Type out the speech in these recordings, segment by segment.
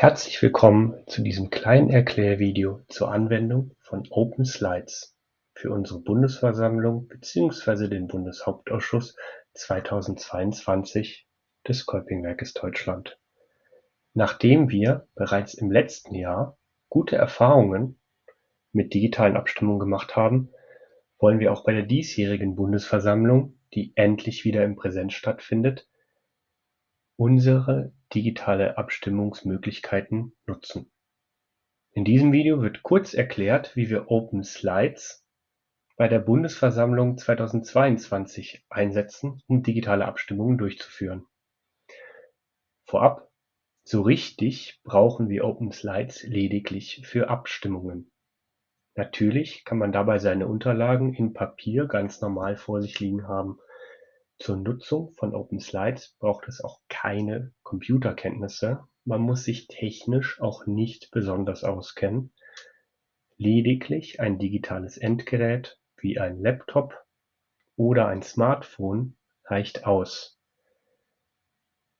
Herzlich willkommen zu diesem kleinen Erklärvideo zur Anwendung von Open Slides für unsere Bundesversammlung bzw. den Bundeshauptausschuss 2022 des Kolpingwerkes Deutschland. Nachdem wir bereits im letzten Jahr gute Erfahrungen mit digitalen Abstimmungen gemacht haben, wollen wir auch bei der diesjährigen Bundesversammlung, die endlich wieder im Präsenz stattfindet, unsere digitale Abstimmungsmöglichkeiten nutzen. In diesem Video wird kurz erklärt, wie wir Open Slides bei der Bundesversammlung 2022 einsetzen, um digitale Abstimmungen durchzuführen. Vorab, so richtig brauchen wir Open Slides lediglich für Abstimmungen. Natürlich kann man dabei seine Unterlagen in Papier ganz normal vor sich liegen haben zur Nutzung von Open Slides braucht es auch keine Computerkenntnisse, man muss sich technisch auch nicht besonders auskennen, lediglich ein digitales Endgerät wie ein Laptop oder ein Smartphone reicht aus.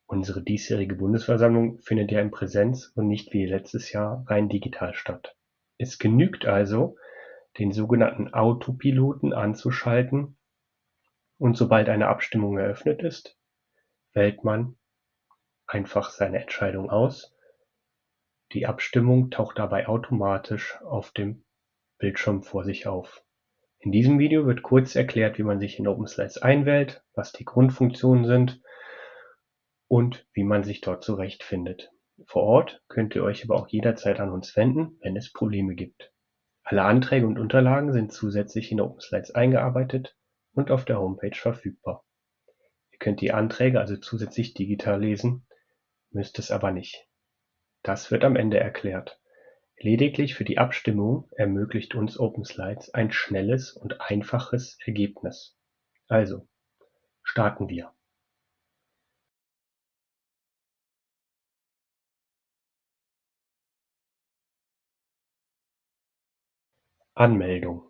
Unsere diesjährige Bundesversammlung findet ja in Präsenz und nicht wie letztes Jahr rein digital statt. Es genügt also, den sogenannten Autopiloten anzuschalten und sobald eine Abstimmung eröffnet ist, wählt man einfach seine Entscheidung aus. Die Abstimmung taucht dabei automatisch auf dem Bildschirm vor sich auf. In diesem Video wird kurz erklärt, wie man sich in OpenSlides einwählt, was die Grundfunktionen sind und wie man sich dort zurechtfindet. Vor Ort könnt ihr euch aber auch jederzeit an uns wenden, wenn es Probleme gibt. Alle Anträge und Unterlagen sind zusätzlich in OpenSlides eingearbeitet und auf der Homepage verfügbar. Ihr könnt die Anträge also zusätzlich digital lesen, müsst es aber nicht. Das wird am Ende erklärt. Lediglich für die Abstimmung ermöglicht uns OpenSlides ein schnelles und einfaches Ergebnis. Also, starten wir. Anmeldung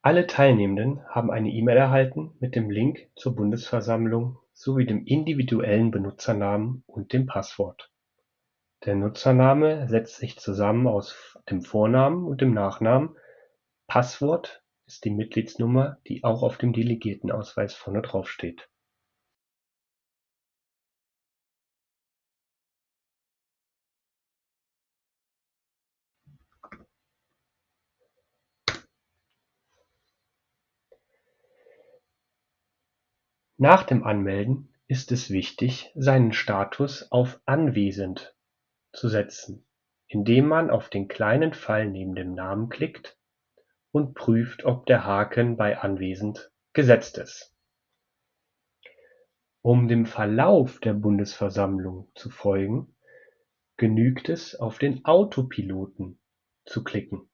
alle Teilnehmenden haben eine E-Mail erhalten mit dem Link zur Bundesversammlung sowie dem individuellen Benutzernamen und dem Passwort. Der Nutzername setzt sich zusammen aus dem Vornamen und dem Nachnamen, Passwort ist die Mitgliedsnummer, die auch auf dem Delegiertenausweis vorne drauf Nach dem Anmelden ist es wichtig, seinen Status auf Anwesend zu setzen, indem man auf den kleinen Pfeil neben dem Namen klickt und prüft, ob der Haken bei Anwesend gesetzt ist. Um dem Verlauf der Bundesversammlung zu folgen, genügt es, auf den Autopiloten zu klicken.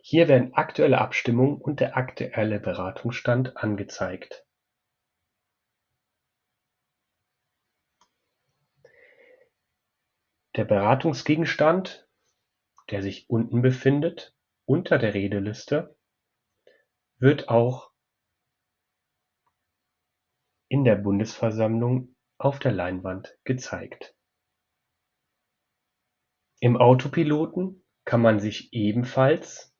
Hier werden aktuelle Abstimmungen und der aktuelle Beratungsstand angezeigt Der Beratungsgegenstand, der sich unten befindet, unter der Redeliste, wird auch in der Bundesversammlung auf der Leinwand gezeigt. Im Autopiloten kann man sich ebenfalls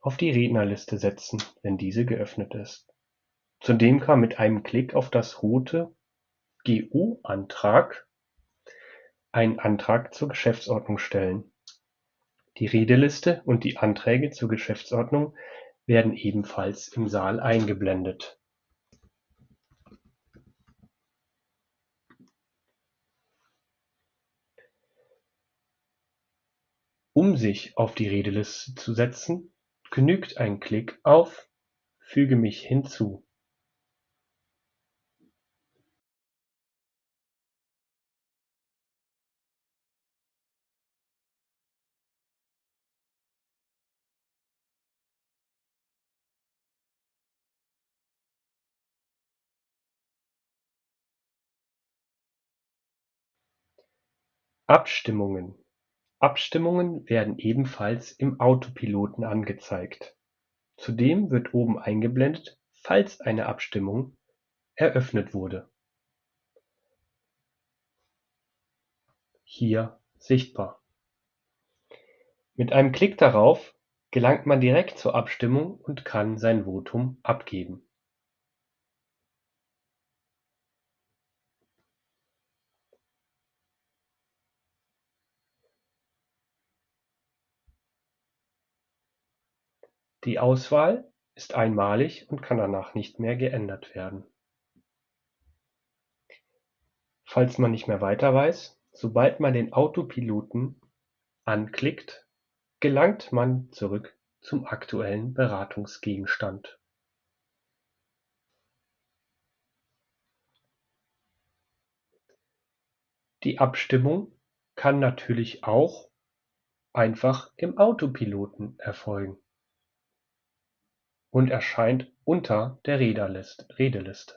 auf die Rednerliste setzen, wenn diese geöffnet ist. Zudem kann mit einem Klick auf das rote GO-Antrag einen Antrag zur Geschäftsordnung stellen. Die Redeliste und die Anträge zur Geschäftsordnung werden ebenfalls im Saal eingeblendet. Um sich auf die Redeliste zu setzen, genügt ein Klick auf Füge mich hinzu Abstimmungen Abstimmungen werden ebenfalls im Autopiloten angezeigt. Zudem wird oben eingeblendet, falls eine Abstimmung eröffnet wurde. hier sichtbar. Mit einem Klick darauf gelangt man direkt zur Abstimmung und kann sein Votum abgeben. Die Auswahl ist einmalig und kann danach nicht mehr geändert werden. Falls man nicht mehr weiter weiß, sobald man den Autopiloten anklickt, gelangt man zurück zum aktuellen Beratungsgegenstand. Die Abstimmung kann natürlich auch einfach im Autopiloten erfolgen und erscheint unter der Redeliste.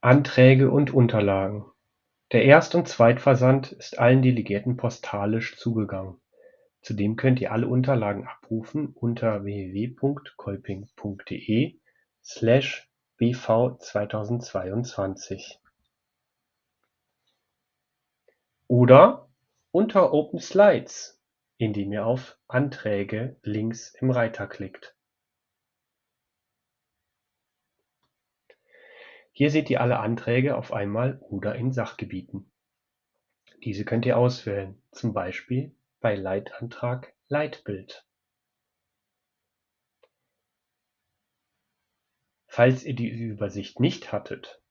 Anträge und Unterlagen Der Erst- und Zweitversand ist allen Delegierten postalisch zugegangen. Zudem könnt ihr alle Unterlagen abrufen unter www.kolping.de slash bv2022 oder unter Open Slides, indem ihr auf Anträge links im Reiter klickt. Hier seht ihr alle Anträge auf einmal oder in Sachgebieten. Diese könnt ihr auswählen, zum Beispiel bei Leitantrag Leitbild. Falls ihr die Übersicht nicht hattet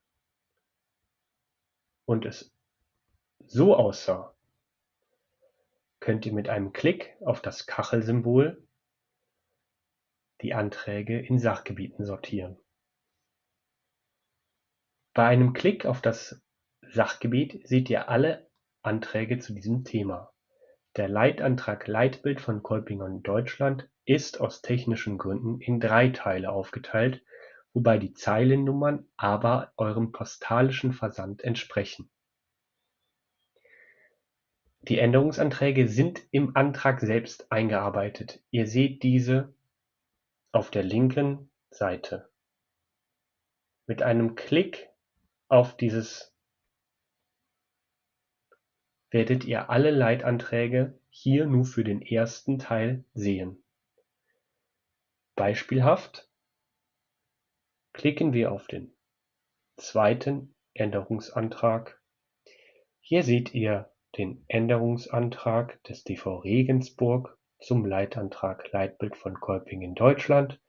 und es so aussah, könnt ihr mit einem Klick auf das Kachelsymbol die Anträge in Sachgebieten sortieren. Bei einem Klick auf das Sachgebiet seht ihr alle Anträge zu diesem Thema. Der Leitantrag Leitbild von Kolping Deutschland ist aus technischen Gründen in drei Teile aufgeteilt, wobei die Zeilennummern aber eurem postalischen Versand entsprechen. Die Änderungsanträge sind im Antrag selbst eingearbeitet. Ihr seht diese auf der linken Seite. Mit einem Klick auf dieses werdet ihr alle Leitanträge hier nur für den ersten Teil sehen. Beispielhaft klicken wir auf den zweiten Änderungsantrag. Hier seht ihr den Änderungsantrag des DV Regensburg zum Leitantrag Leitbild von Kolping in Deutschland,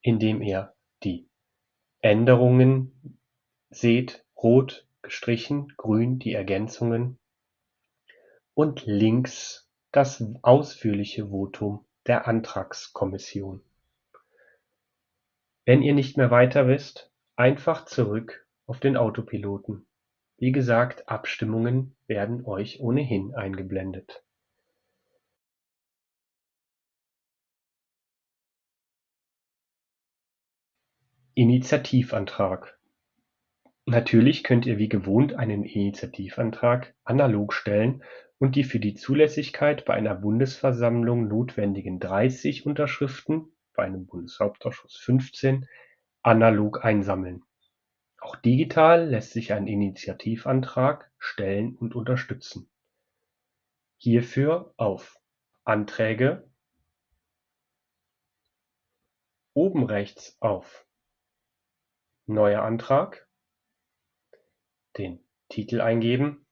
in dem ihr die Änderungen seht, rot gestrichen, grün die Ergänzungen und links das ausführliche Votum der Antragskommission. Wenn ihr nicht mehr weiter wisst, einfach zurück auf den Autopiloten. Wie gesagt, Abstimmungen werden euch ohnehin eingeblendet. Initiativantrag Natürlich könnt ihr wie gewohnt einen Initiativantrag analog stellen und die für die Zulässigkeit bei einer Bundesversammlung notwendigen 30 Unterschriften (bei einem Bundeshauptausschuss 15) analog einsammeln. Auch digital lässt sich ein Initiativantrag stellen und unterstützen. Hierfür auf Anträge, oben rechts auf Neuer Antrag den Titel eingeben.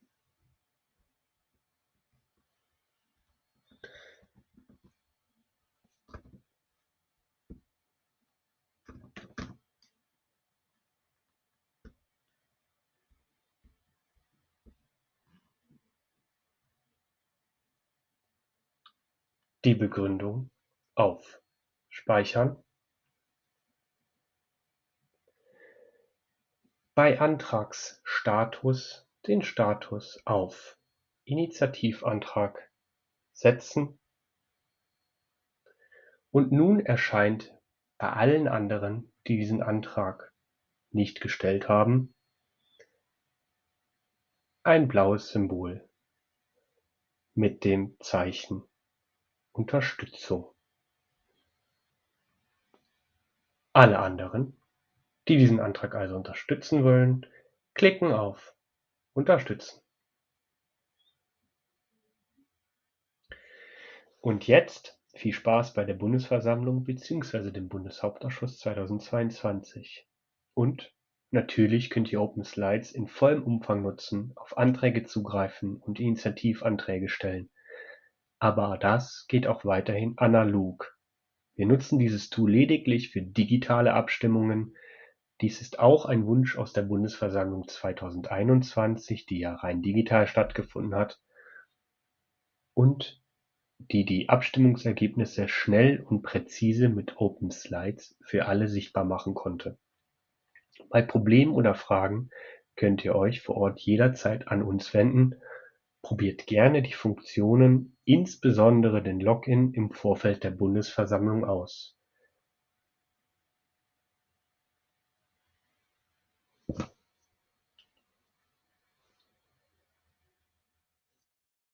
Die Begründung auf Speichern bei Antragsstatus den Status auf Initiativantrag setzen und nun erscheint bei allen anderen, die diesen Antrag nicht gestellt haben, ein blaues Symbol mit dem Zeichen Unterstützung. Alle anderen, die diesen Antrag also unterstützen wollen, klicken auf Unterstützen. Und jetzt viel Spaß bei der Bundesversammlung bzw. dem Bundeshauptausschuss 2022. Und natürlich könnt ihr Open Slides in vollem Umfang nutzen, auf Anträge zugreifen und Initiativanträge stellen. Aber das geht auch weiterhin analog. Wir nutzen dieses Tool lediglich für digitale Abstimmungen. Dies ist auch ein Wunsch aus der Bundesversammlung 2021, die ja rein digital stattgefunden hat und die die Abstimmungsergebnisse schnell und präzise mit Open Slides für alle sichtbar machen konnte. Bei Problemen oder Fragen könnt ihr euch vor Ort jederzeit an uns wenden. Probiert gerne die Funktionen, insbesondere den Login im Vorfeld der Bundesversammlung aus